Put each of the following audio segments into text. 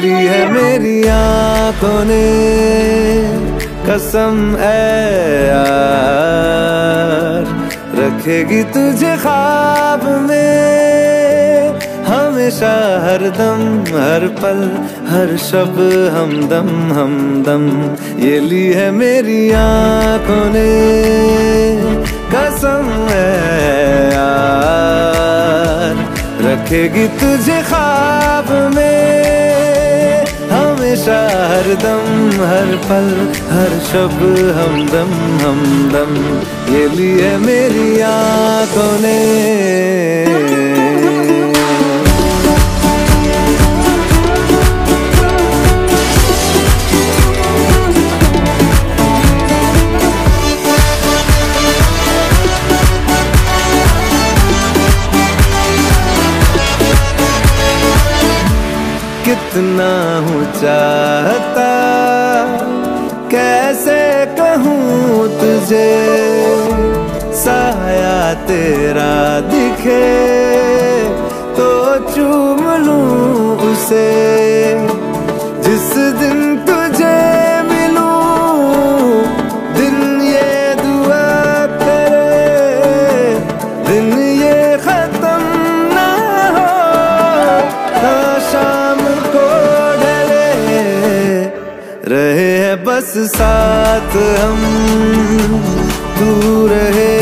ली है मेरी आँखों ने, कसम यार। रखेगी तुझे ख्वाब में, हमेशा हर दम, हर पल, हर शब हमदम हमदम ये ली है मेरी आँखों ने कसम यार। रखेगी तुझे ख्वाब में। हमेशा हर दम, हर पल, हर शब हमदम हमदम ये लिए मेरी आँखों ने। कितना हूँ चाहता, कैसे कहूँ तुझे? साया तेरा दिखे तो चूम लूँ उसे। जिस दिन तुझे रहे हैं बस साथ हम तू रहे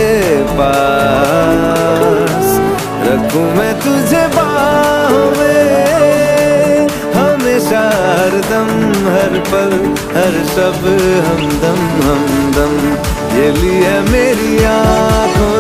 पास। रखूँ मैं तुझे बाहों में, हमेशा हर दम, हर पल, हर शब हमदम हमदम ये लिए मेरी आँखों